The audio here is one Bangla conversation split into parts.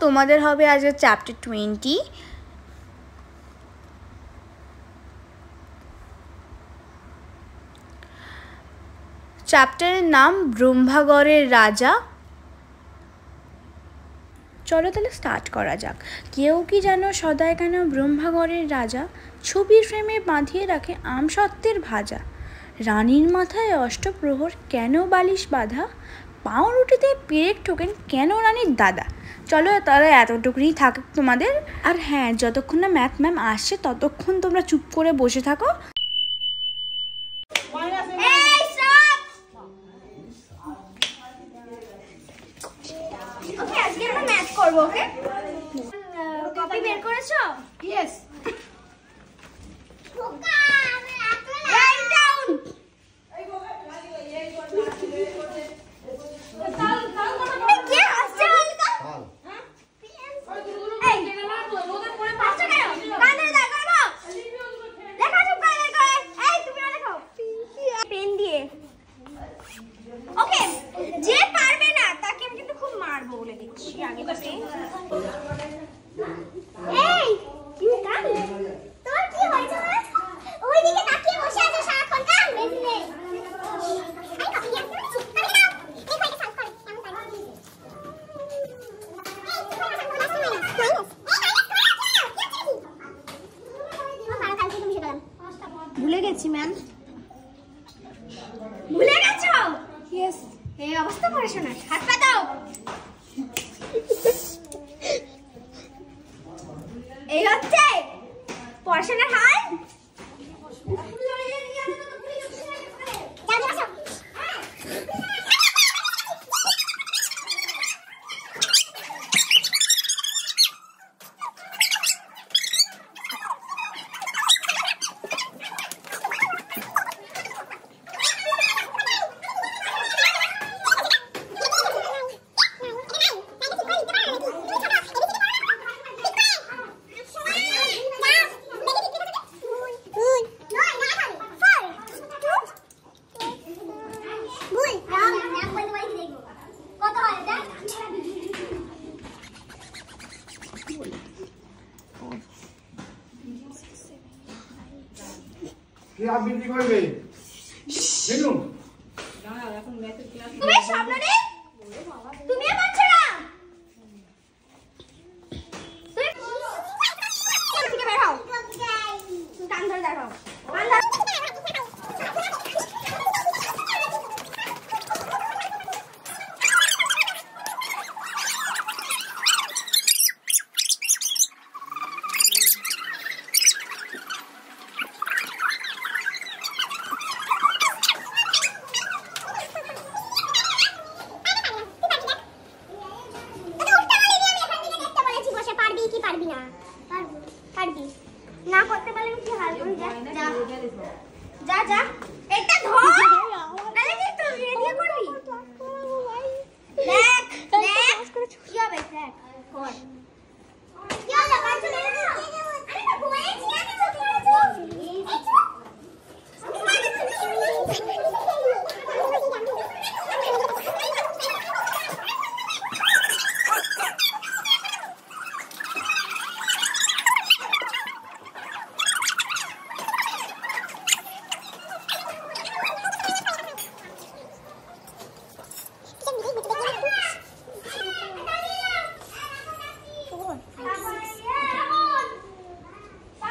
তোমাদের হবে আজকে চ্যাপ্টার টোয়েন্টি চ্যাপ্টারের নাম ব্রহ্মাগড়ের রাজা। চলো তাহলে স্টার্ট করা যাক। কেউ কি যেন সদায় কেন ব্রহ্মাগড়ের রাজা? ছবির ফ্রেমে বাঁধিয়ে রাখে আমসত্ত্বের ভাজা। রানীর মাথায় অষ্টপ্রহর কেন বালিশ বাঁধা? পাউরুটিতে পেরেক ঠোকেন কেন রানীর দাদা? চলো তাহলে এতটুকুই থাক তোমাদের। আর হ্যাঁ যতক্ষণ না ম্যাথ ম্যাম আসছে ততক্ষণ তোমরা চুপ করে বসে থাকো। ওকে আজকে আমরা ম্যাথ করব ওকে? কপি বের করেছ? ইয়েস রাইট ডাউন কে হাসছে বলতো এই হাসছো কেন কান ধরে দাঁড় করো লেখা চুপ করে বের করে এই তুমি লেখো পেন দিয়ে ওকে যে পারবে না তাকে আমি কিন্তু খুব মারবো বলে দিচ্ছি আগে থেকে এই তুমি কান তোর কি হয়েছে মা ওইদিকে তাকিয়ে বসে আছো সারাক্ষণ কান বেশি নে আই কপি দিয়ে আসতে পারছি কপি দাও এই কয়টা সলভ করে কেমন পারি ভুলে গেছি ম্যাম ভুলে গেছো? ইয়েস এই অবস্থা পড়াশোনা হাত পা দাও। এই হচ্ছে। পড়াশোনার হাল কি আবৃত্তি করবে? বিনু তুমি সামনে রে তুমি না তুমি বের হও কান ধরে দাঁড়াও কান ধরে পারবি না পারবি না করতে পারলে কি হাল করবি যা যা যা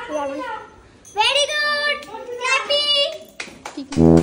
Very good. Happy.